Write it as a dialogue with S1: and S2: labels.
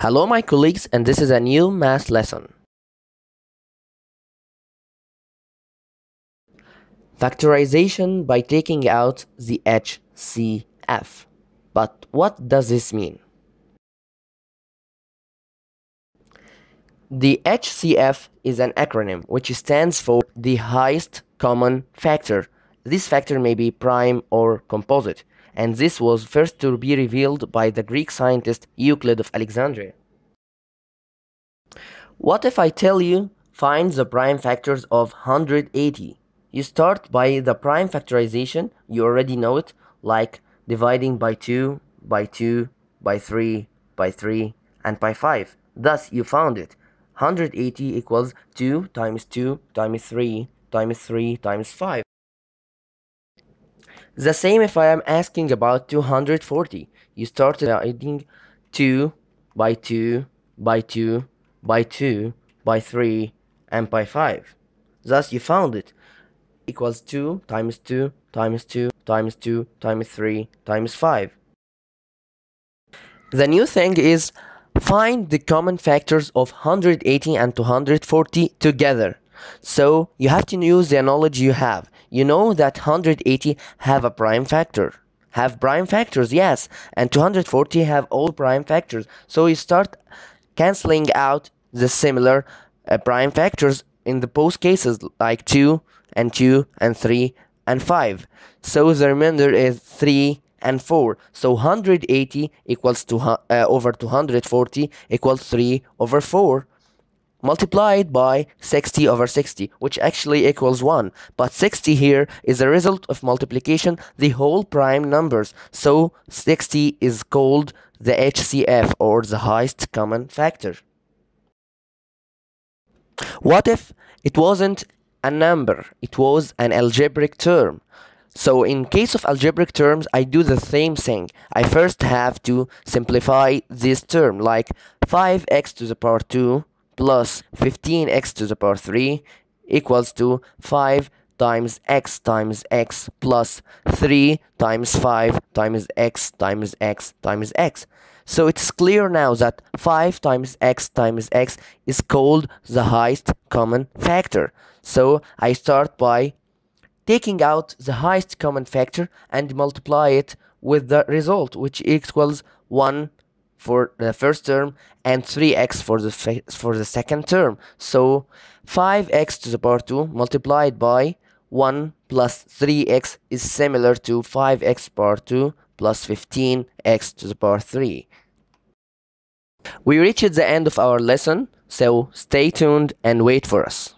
S1: Hello my colleagues and this is a new math lesson. Factorization by taking out the HCF. But what does this mean? The HCF is an acronym which stands for the highest common factor. This factor may be prime or composite and this was first to be revealed by the Greek scientist Euclid of Alexandria. What if I tell you find the prime factors of 180? You start by the prime factorization, you already know it, like dividing by 2, by 2, by 3, by 3, and by 5. Thus, you found it. 180 equals 2 times 2 times 3 times 3 times 5. The same if I am asking about 240. You start adding 2 by 2 by 2 by 2 by 3 and by 5. Thus you found it equals 2 times 2 times 2 times 2 times 3 times 5. The new thing is find the common factors of 180 and 240 together. So you have to use the knowledge you have. You know that 180 have a prime factor. Have prime factors, yes. And 240 have all prime factors. So you start cancelling out the similar uh, prime factors in the both cases like 2 and 2 and 3 and 5. So the remainder is 3 and 4. So 180 equals to uh, over 240 equals 3 over 4 multiplied by 60 over 60 which actually equals 1 but 60 here is a result of multiplication the whole prime numbers. So 60 is called the HCF or the highest common factor. What if it wasn't a number? It was an algebraic term. So in case of algebraic terms, I do the same thing. I first have to simplify this term like 5x to the power 2 plus 15x to the power 3 equals to 5 times x times x plus 3 times 5 times x times x times x. So it's clear now that 5 times x times x is called the highest common factor. So I start by taking out the highest common factor and multiply it with the result which equals 1 for the first term and 3x for the for the second term. So 5x to the power 2 multiplied by 1 plus 3x is similar to 5x power 2 plus 15x to the power 3 we reached the end of our lesson so stay tuned and wait for us